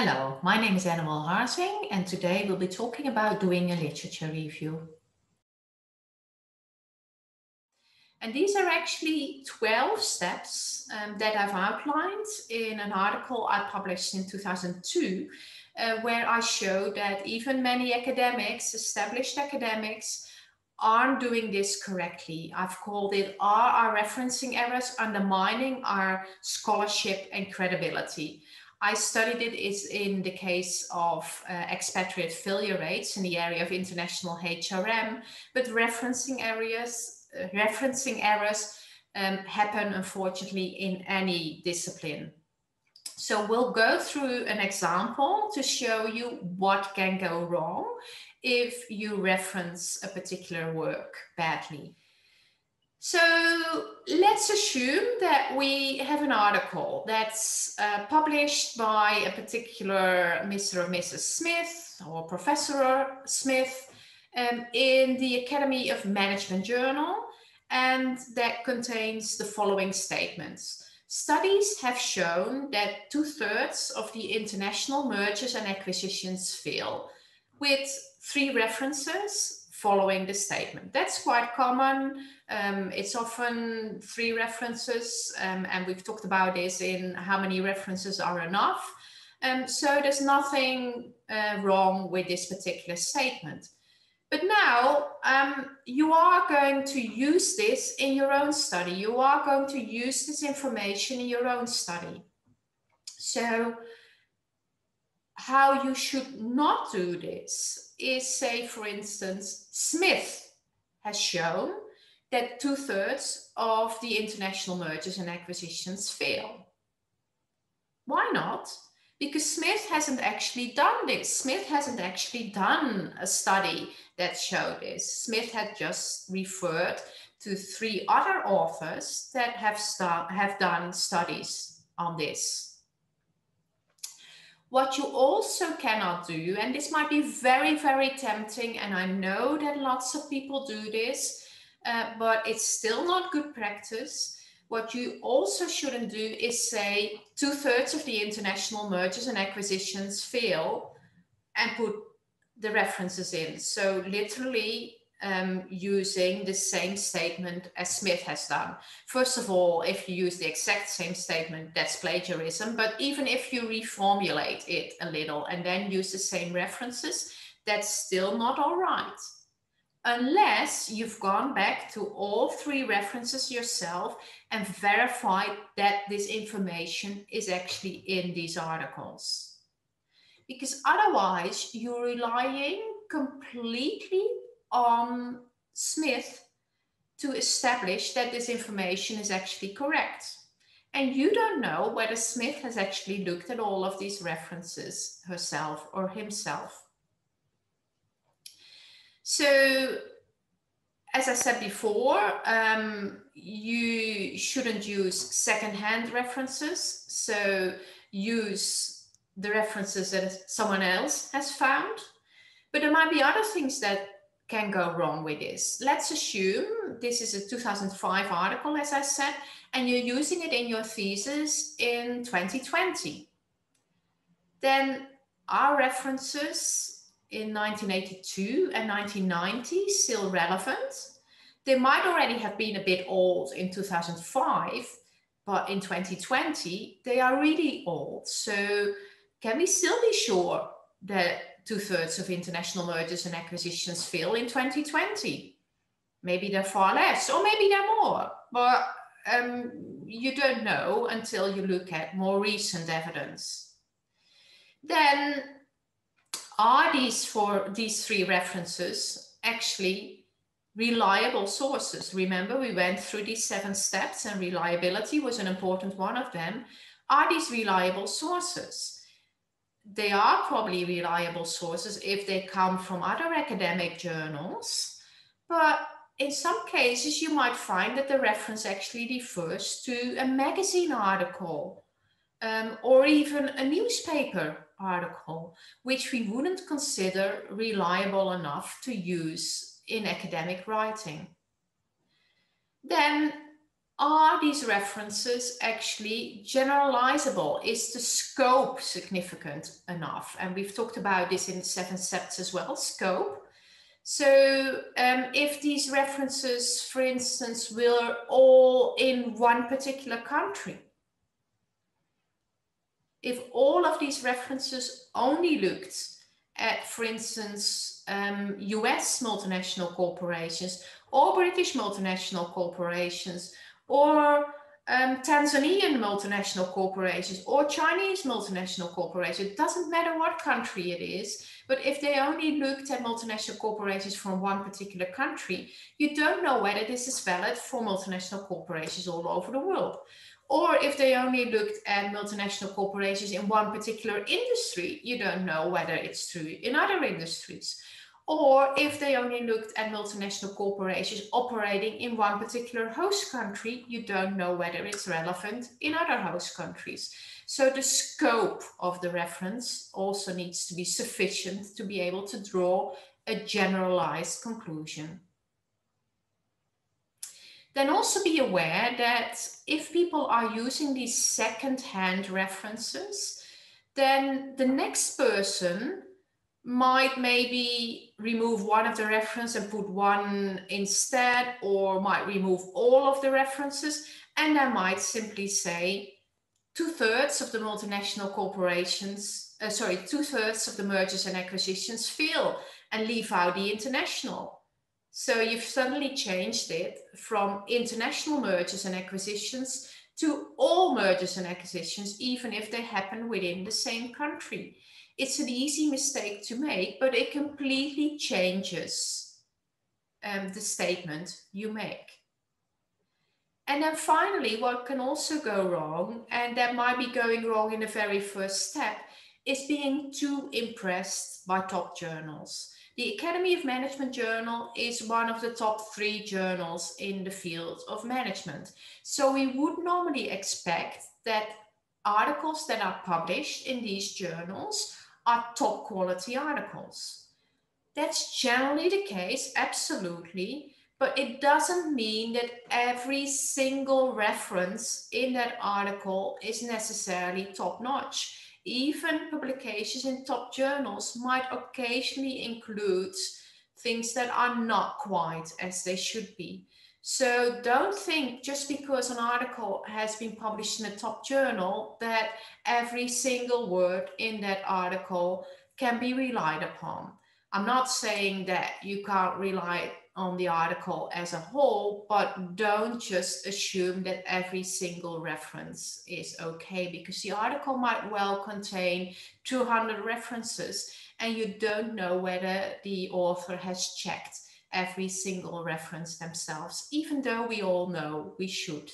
Hello, my name is Anne-Wil Harzing, and today we'll be talking about doing a literature review. And these are actually 12 steps um, that I've outlined in an article I published in 2002, uh, where I show that even many academics, established academics, aren't doing this correctly. I've called it Are our referencing errors undermining our scholarship and credibility? I studied it is in the case of uh, expatriate failure rates in the area of international HRM, but referencing areas, uh, referencing errors um, happen unfortunately in any discipline. So we'll go through an example to show you what can go wrong if you reference a particular work badly. So let's assume that we have an article that's uh, published by a particular Mr. or Mrs. Smith or Professor Smith um, in the Academy of Management Journal, and that contains the following statements. Studies have shown that two thirds of the international mergers and acquisitions fail, with three references following the statement. That's quite common. Um, it's often three references, um, and we've talked about this in how many references are enough. Um, so there's nothing uh, wrong with this particular statement. But now um, you are going to use this in your own study. You are going to use this information in your own study. So how you should not do this is say, for instance, Smith has shown that two thirds of the international mergers and acquisitions fail. Why not? Because Smith hasn't actually done this. Smith hasn't actually done a study that showed this. Smith had just referred to three other authors that have, have done studies on this. What you also cannot do, and this might be very, very tempting, and I know that lots of people do this, uh, but it's still not good practice. What you also shouldn't do is say two thirds of the international mergers and acquisitions fail and put the references in. So, literally, um, using the same statement as Smith has done. First of all, if you use the exact same statement, that's plagiarism. But even if you reformulate it a little and then use the same references, that's still not all right. Unless you've gone back to all three references yourself and verified that this information is actually in these articles. Because otherwise, you're relying completely on Smith to establish that this information is actually correct. And you don't know whether Smith has actually looked at all of these references herself or himself. So, as I said before, um, you shouldn't use secondhand references. So, use the references that someone else has found. But there might be other things that can go wrong with this. Let's assume this is a 2005 article, as I said, and you're using it in your thesis in 2020. Then are references in 1982 and 1990 still relevant? They might already have been a bit old in 2005, but in 2020, they are really old. So can we still be sure that two thirds of international mergers and acquisitions fail in 2020. Maybe they're far less, or maybe they're more, but um, you don't know until you look at more recent evidence. Then, are these for these three references actually reliable sources? Remember, we went through these seven steps, and reliability was an important one of them. Are these reliable sources? They are probably reliable sources if they come from other academic journals. But in some cases, you might find that the reference actually refers to a magazine article um, or even a newspaper article, which we wouldn't consider reliable enough to use in academic writing. Then are these references actually generalizable? Is the scope significant enough? And we've talked about this in the seven steps as well, scope. So um, if these references, for instance, were all in one particular country, if all of these references only looked at, for instance, um, US multinational corporations or British multinational corporations or um, Tanzanian multinational corporations or Chinese multinational corporations. It doesn't matter what country it is, but if they only looked at multinational corporations from one particular country, you don't know whether this is valid for multinational corporations all over the world. Or if they only looked at multinational corporations in one particular industry, you don't know whether it's true in other industries. Or if they only looked at multinational corporations operating in one particular host country, you don't know whether it's relevant in other host countries. So the scope of the reference also needs to be sufficient to be able to draw a generalized conclusion. Then also be aware that if people are using these second-hand references, then the next person might maybe remove one of the references and put one instead, or might remove all of the references, and I might simply say two thirds of the multinational corporations, uh, sorry, two thirds of the mergers and acquisitions fail and leave out the international. So you've suddenly changed it from international mergers and acquisitions to all mergers and acquisitions, even if they happen within the same country. It's an easy mistake to make, but it completely changes um, the statement you make. And then finally, what can also go wrong, and that might be going wrong in the very first step, is being too impressed by top journals. The Academy of Management Journal is one of the top three journals in the field of management. So we would normally expect that articles that are published in these journals are top quality articles. That's generally the case, absolutely, but it doesn't mean that every single reference in that article is necessarily top notch even publications in top journals might occasionally include things that are not quite as they should be. So don't think just because an article has been published in a top journal that every single word in that article can be relied upon. I'm not saying that you can't rely on the article as a whole, but don't just assume that every single reference is okay because the article might well contain 200 references and you don't know whether the author has checked every single reference themselves, even though we all know we should.